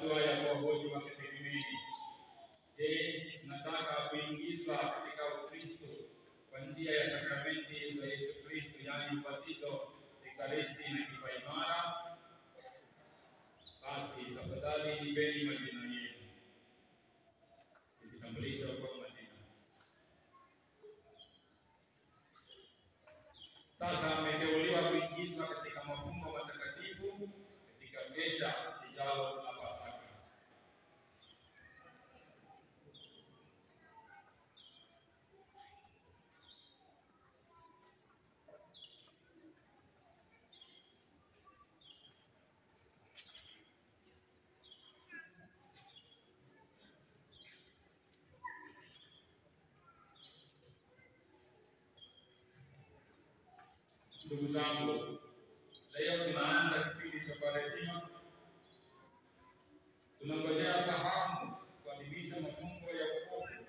hatua ya kuwahoji waketekimeni. Je, tunataka kuingizwa katika Ukristo kwa njia ya sakramenti za Yesu Kristo, yaani ubatizo, ekaristi na kipaimara? Basi tafadhali nipeni majina yenu. Kitambulisho kwa majina. Sasa ameteuliwa kuingizwa katika mafumbo matakatifu katika kesha lijalo la Pasaka. Ndugu zangu, leo tunaanza kipindi cha Kwaresima. Tunangojea kwa hamu kuadhimisha mafumbo ya wokovu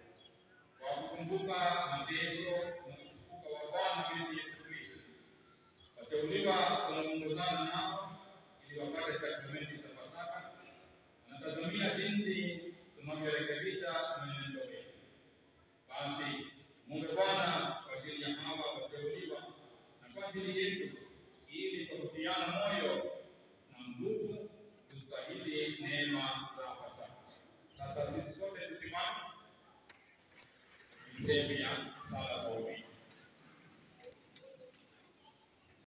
kwa kukumbuka mateso na kufufuka wa Bwana wetu Yesu Kristo. Wateuliwa wanaongozana nao ili wapate sakramenti za Pasaka. natazamia jinsi tunavyorekebisha mwenendo wetu. Basi Mungu Bwana kwa ajili ya hawa wateuliwa na kwa ajili yetu, ili kwa kutiana moyo na nguvu tustahili neema za Pasaka. Sasa sisi sote tusimame tuseme